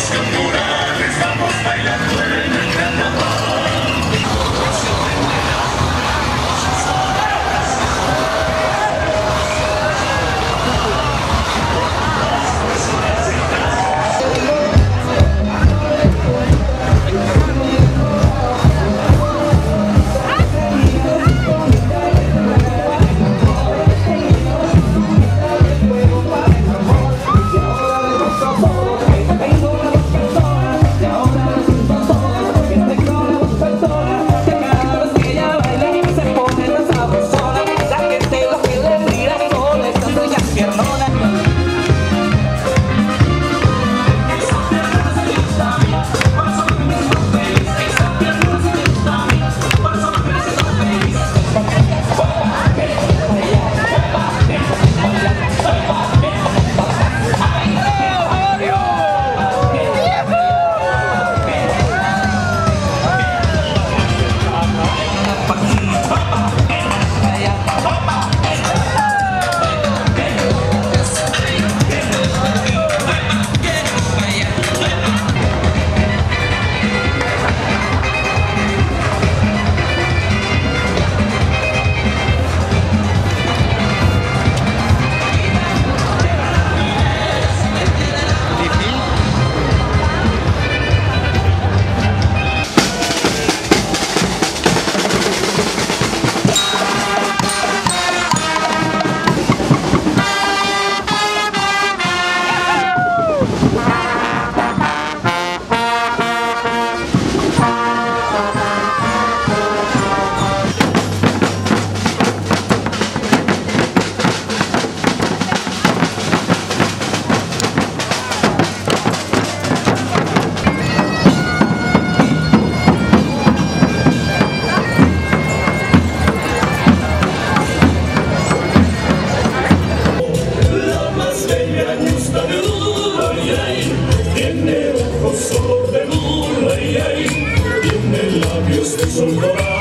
escapade. Tiene ojos solo